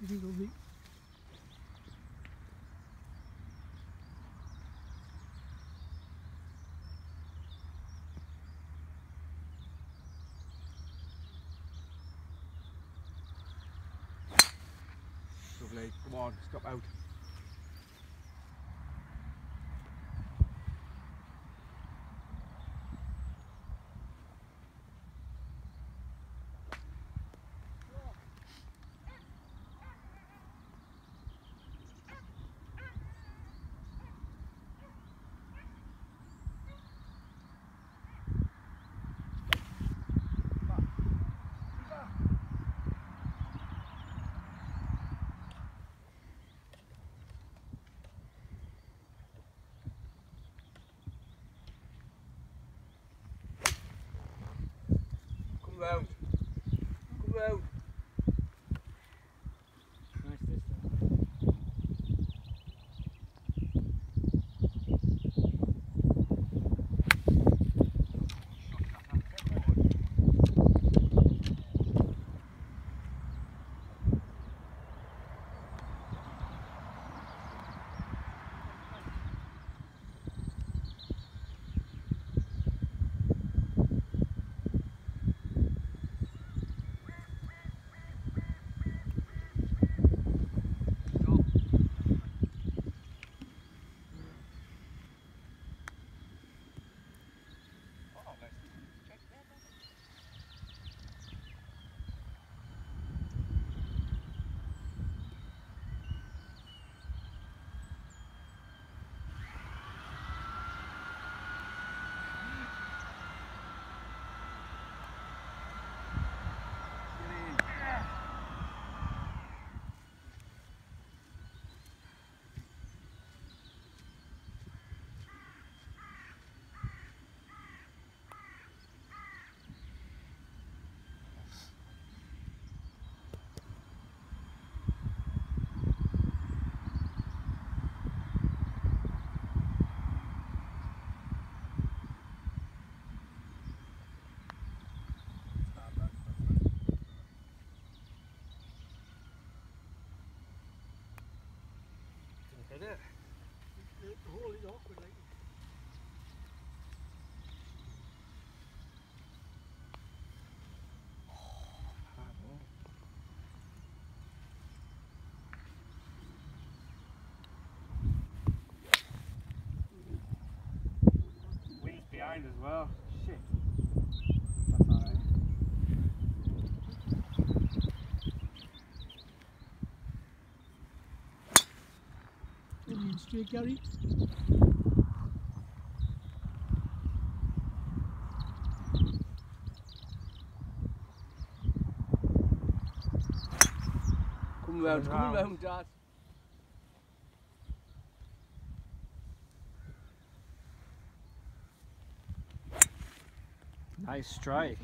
You think it'll. Come on, stop out. Come Indian Gary. Come round, Coming come round. round, Dad. Nice strike.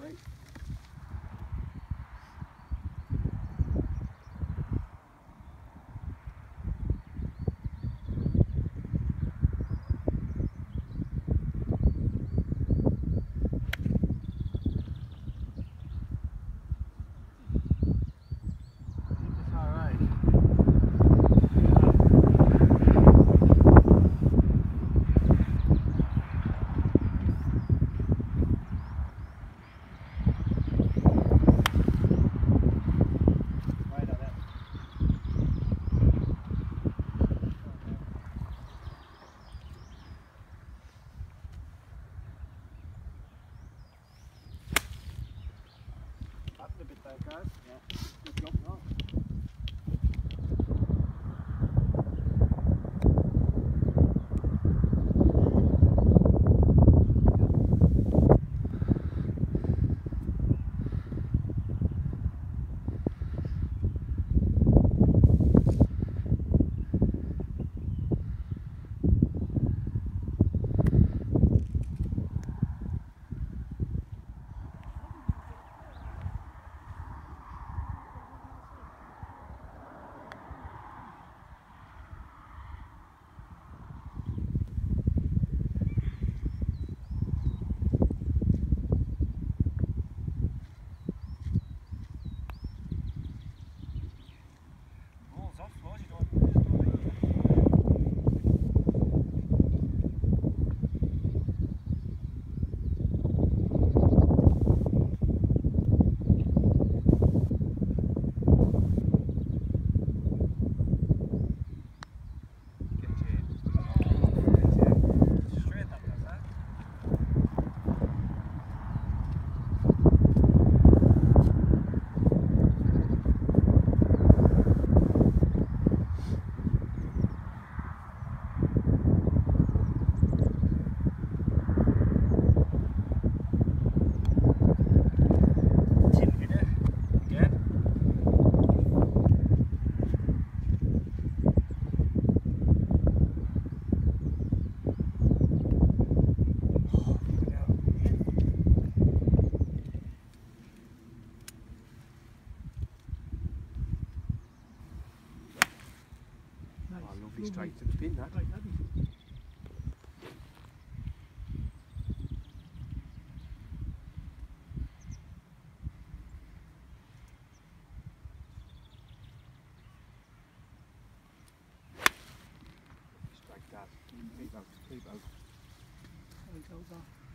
Round. Big boat, big boat. There we go,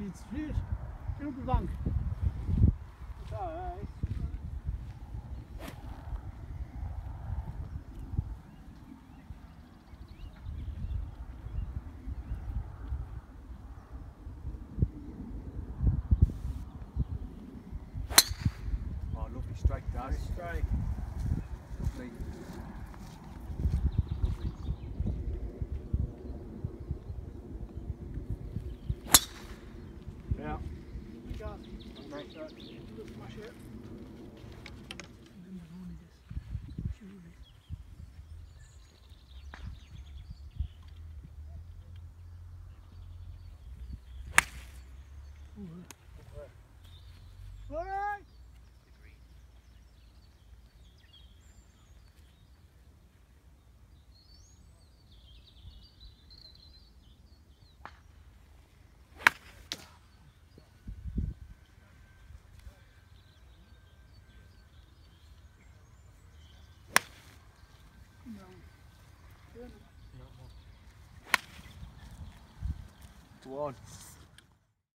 die Spiel, genug Bank. Ja. One.